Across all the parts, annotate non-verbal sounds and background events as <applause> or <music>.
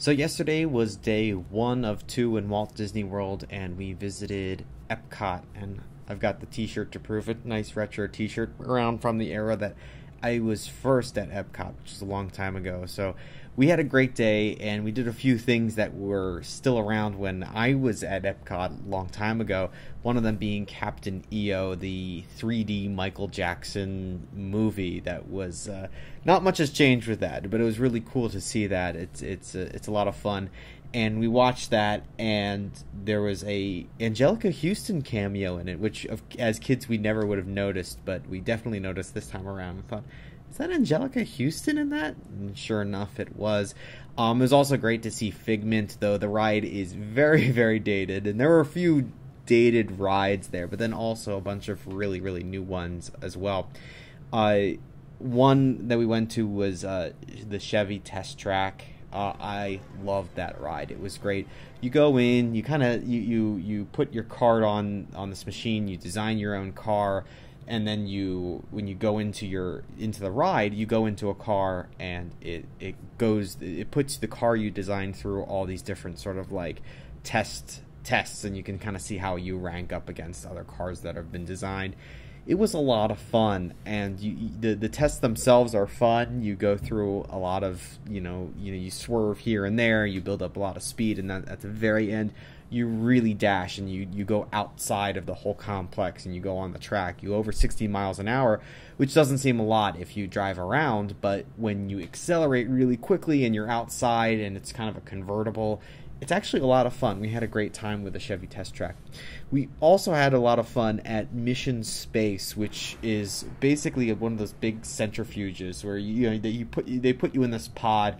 So yesterday was day one of two in Walt Disney World, and we visited Epcot, and I've got the T-shirt to prove it. Nice retro T-shirt around from the era that I was first at Epcot, which is a long time ago. So we had a great day, and we did a few things that were still around when I was at Epcot a long time ago. One of them being Captain EO, the 3D Michael Jackson movie. That was uh, not much has changed with that, but it was really cool to see that. It's it's a, it's a lot of fun, and we watched that, and there was a Anjelica Huston cameo in it, which as kids we never would have noticed, but we definitely noticed this time around. We thought is that Anjelica Huston in that? And sure enough, it was. Um, it was also great to see Figment, though the ride is very, <laughs> very dated, and there were a few dated rides there, but then also a bunch of really, really new ones as well. Uh, one that we went to was uh, the Chevy Test Track. Uh, I loved that ride. It was great. You go in, you kind of you, you you put your card on on this machine. You design your own car and then you when you go into your into the ride you go into a car and it it goes it puts the car you designed through all these different sort of like test tests and you can kind of see how you rank up against other cars that have been designed it was a lot of fun and you, the the tests themselves are fun. You go through a lot of you know you know you swerve here and there you build up a lot of speed and then at the very end you really dash and you you go outside of the whole complex and you go on the track. You over 60 miles an hour which doesn't seem a lot if you drive around but when you accelerate really quickly and you're outside and it's kind of a convertible it's actually a lot of fun. We had a great time with the Chevy Test Track. We also had a lot of fun at Mission Space, which is basically one of those big centrifuges where you, you know you put they put you in this pod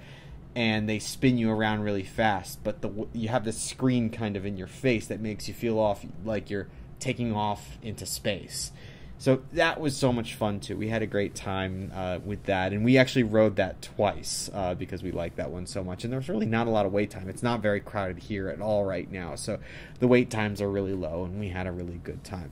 and they spin you around really fast, but the you have this screen kind of in your face that makes you feel off like you're taking off into space. So that was so much fun too. We had a great time uh, with that, and we actually rode that twice uh, because we liked that one so much. And there's really not a lot of wait time. It's not very crowded here at all right now, so the wait times are really low, and we had a really good time.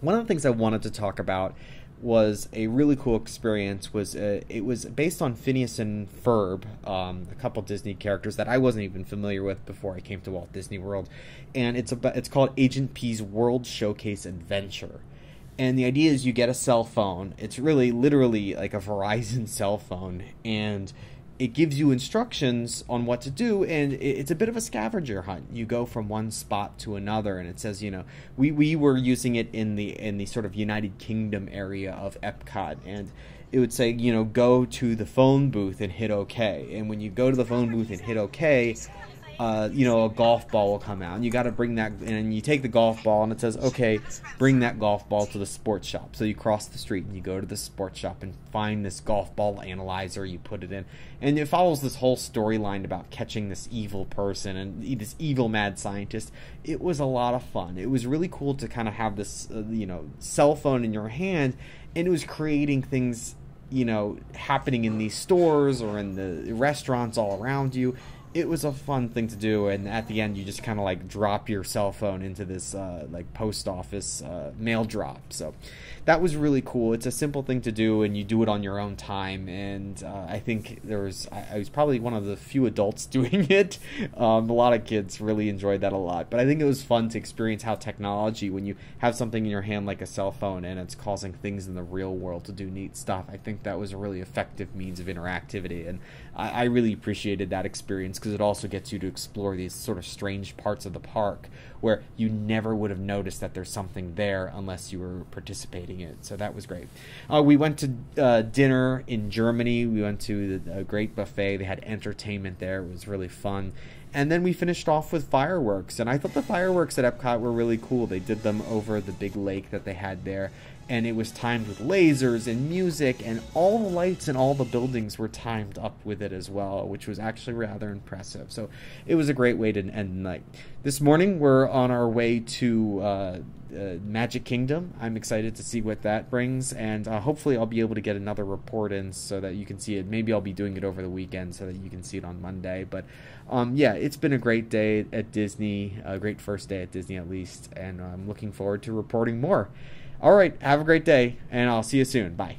One of the things I wanted to talk about was a really cool experience. Was uh, it was based on Phineas and Ferb, um, a couple Disney characters that I wasn't even familiar with before I came to Walt Disney World, and it's about it's called Agent P's World Showcase Adventure. And the idea is you get a cell phone. It's really literally like a Verizon <laughs> cell phone, and it gives you instructions on what to do. And it's a bit of a scavenger hunt. You go from one spot to another. And it says you know we, we were using it in the in the sort of united kingdom area of epcot. And it would say you know go to the phone booth and hit ok and when you go to the phone booth and hit ok uh, you know, a golf ball will come out, and you got to bring that, and you take the golf ball, and it says, okay, bring that golf ball to the sports shop. So you cross the street and you go to the sports shop and find this golf ball analyzer. You put it in, and it follows this whole storyline about catching this evil person and this evil mad scientist. It was a lot of fun. It was really cool to kind of have this, uh, you know, cell phone in your hand, and it was creating things you know happening in these stores or in the restaurants all around you it was a fun thing to do and at the end you just kind of like drop your cell phone into this uh, like post office uh, mail drop. So that was really cool. It's a simple thing to do and you do it on your own time and uh, i think there was I, I, was probably one of the few adults <laughs> doing it. Um, a lot of kids really enjoyed that a lot. But i think it was fun to experience how technology when you have something in your hand like a cell phone and it's causing things in the real world to do neat stuff i think that was a really effective means of interactivity and i, I really appreciated that experience because it also gets you to explore these sort of strange parts of the park where you never would have noticed that there's something there unless you were participating in it. So that was great. Uh, we went to uh, dinner in Germany. We went to a great buffet. They had entertainment there. It was really fun. And then we finished off with fireworks. And I thought the fireworks at Epcot were really cool. They did them over the big lake that they had there and it was timed with lasers and music and all the lights and all the buildings were timed up with it as well which was actually rather impressive. So it was a great way to end the night. This morning we're on our way to uh, uh, magic kingdom. I'm excited to see what that brings and uh, hopefully i'll be able to get another report in so that you can see it. Maybe i'll be doing it over the weekend so that you can see it on monday but um, yeah it's been a great day at disney a great first day at disney at least and i'm looking forward to reporting more all right. Have a great day, and I'll see you soon. Bye.